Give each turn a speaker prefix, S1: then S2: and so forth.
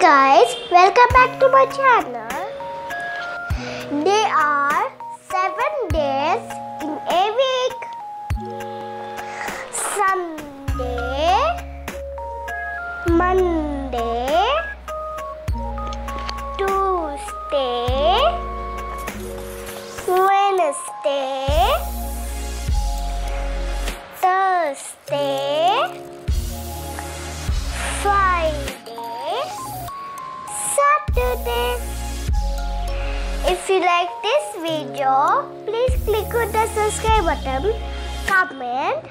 S1: guys, welcome back to my channel. There are seven days in a week. Sunday, Monday, Tuesday, Wednesday, Thursday, If you like this video, please click on the subscribe button, comment,